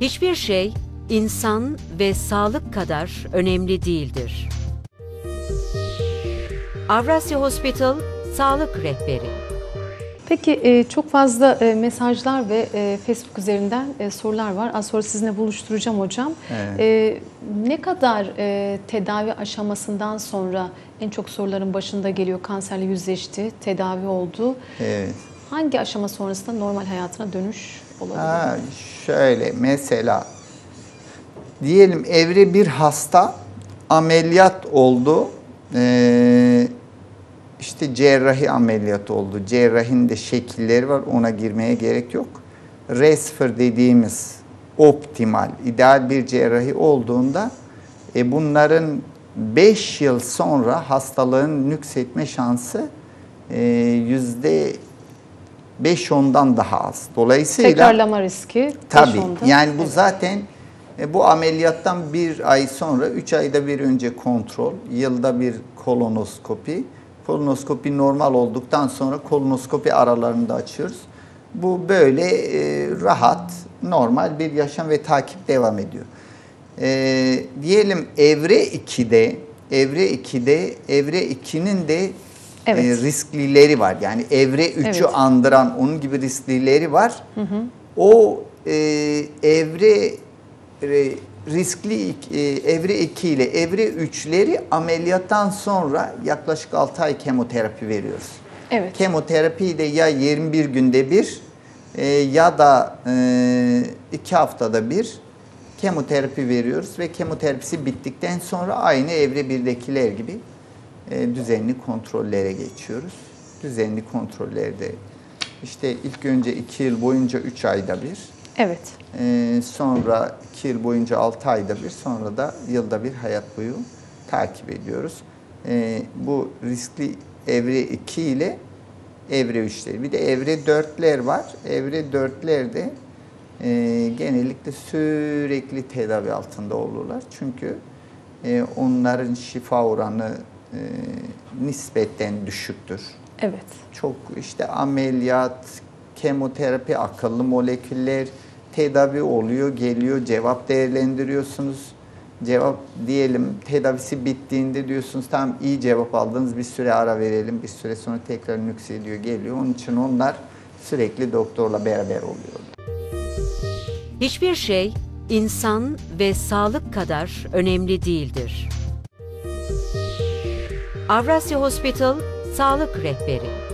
Hiçbir şey insan ve sağlık kadar önemli değildir. Avrasya Hospital Sağlık Rehberi Peki e, çok fazla e, mesajlar ve e, Facebook üzerinden sorular var. Az sonra sizinle buluşturacağım hocam. Evet. Ne kadar tedavi aşamasından sonra en çok soruların başında geliyor kanserle yüzleşti, tedavi oldu. Evet. Hangi aşama sonrasında normal hayatına dönüş olabilir? Ha, şöyle mesela diyelim evre bir hasta ameliyat oldu. Ee, işte cerrahi ameliyat oldu. Cerrahinin de şekilleri var. Ona girmeye gerek yok. R0 dediğimiz optimal, ideal bir cerrahi olduğunda e, bunların 5 yıl sonra hastalığın nüksetme şansı e, yüzde 5-10'dan daha az. Dolayısıyla Tekrarlama riski. Tabii. 5-10'da. Yani bu Evet. zaten e, bu ameliyattan bir ay sonra, üç ayda bir önce kontrol, yılda bir kolonoskopi. Kolonoskopi normal olduktan sonra kolonoskopi aralarında açıyoruz. Bu böyle e, rahat, normal bir yaşam ve takip devam ediyor. E, diyelim evre 2'de, evre 2'de, evre 2'nin de Evet. e, risklileri var. Yani evre 3'ü Evet. andıran onun gibi risklileri var. O e, evre e, riskli e, evre 2 ile evre 3'leri ameliyattan sonra yaklaşık 6 ay kemoterapi veriyoruz. Evet. Kemoterapiyi de ya 21 günde bir e, ya da 2 haftada bir kemoterapi veriyoruz ve kemoterapisi bittikten sonra aynı evre 1'dekiler gibi e, düzenli kontrollere geçiyoruz. Düzenli kontrollerde işte ilk önce 2 yıl boyunca 3 ayda bir, Evet. e, sonra 2 yıl boyunca 6 ayda bir, sonra da yılda bir hayat boyu takip ediyoruz. E, bu riskli evre 2 ile evre 3'leri. Bir de evre 4'ler var. Evre 4'lerde e, genellikle sürekli tedavi altında olurlar. Çünkü e, onların şifa oranı e, nispetten düşüktür. Evet. Çok işte ameliyat, kemoterapi, akıllı moleküller tedavi oluyor, geliyor, cevap değerlendiriyorsunuz. Cevap diyelim tedavisi bittiğinde diyorsunuz tamam iyi cevap aldınız bir süre ara verelim. Bir süre sonra tekrar nüksediyor, geliyor. Onun için onlar sürekli doktorla beraber oluyor. Hiçbir şey insan ve sağlık kadar önemli değildir. Avrasya Hospital Sağlık Rehberi